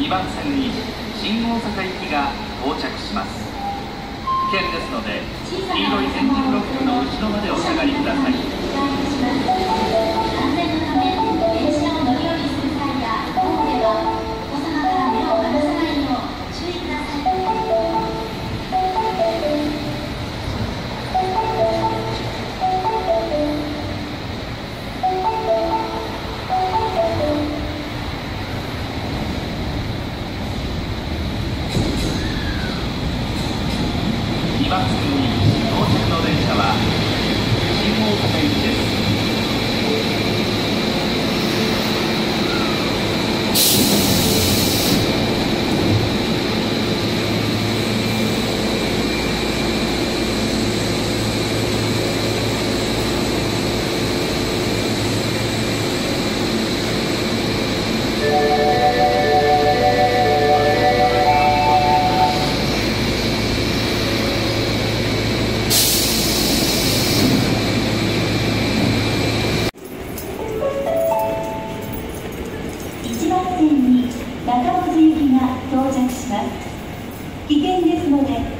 2番線に新大阪行きが到着します。危険ですので黄色い前陣ロックの後ろまでお下がりください。ます。危険ですので。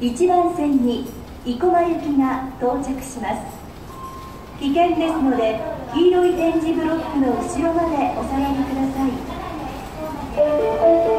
1番線に生駒行きが到着します。危険ですので黄色い点字ブロックの後ろまでお下がりください。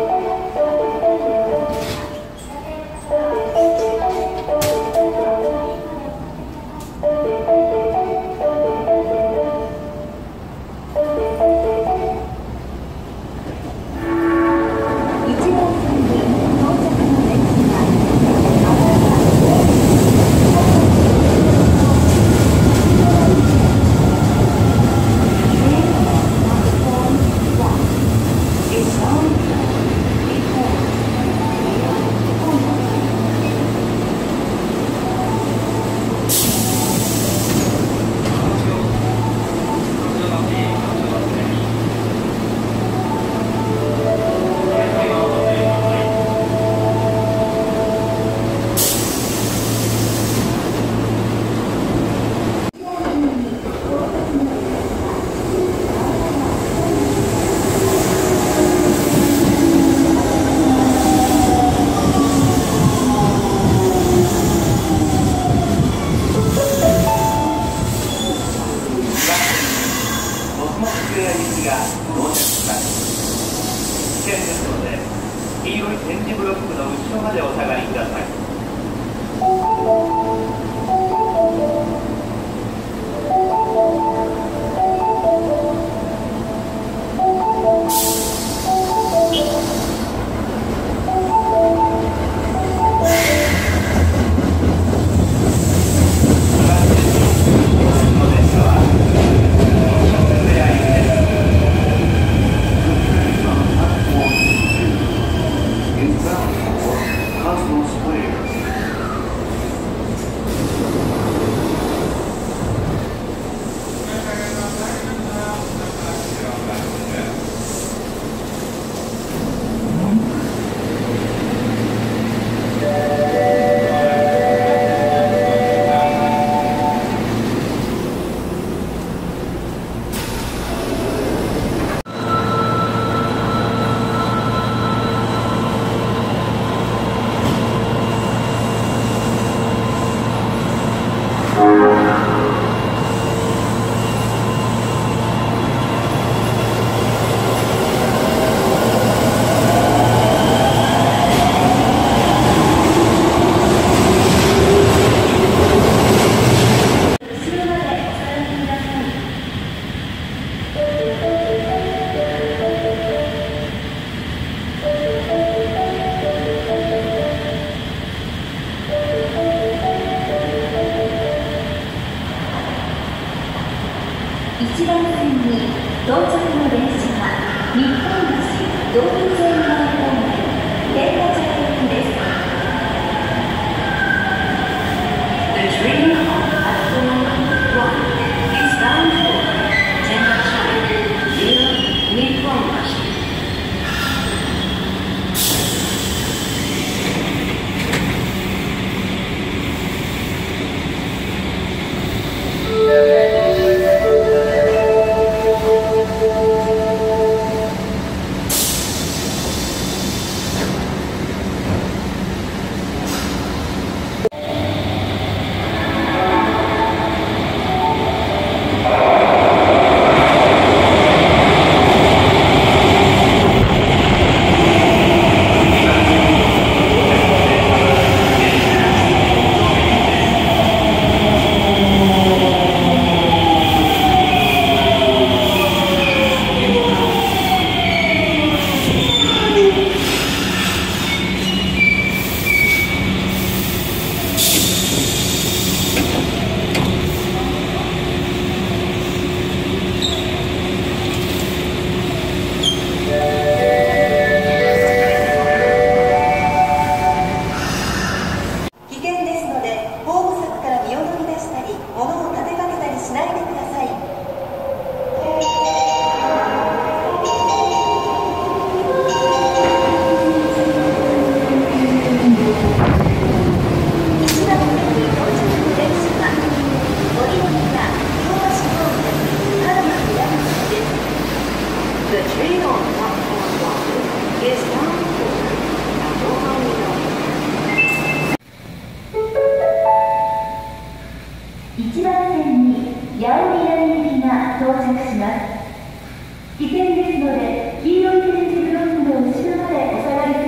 線に八百屋行きが到着します。危険ですので黄色い点字ブロックの後ろまでお下がり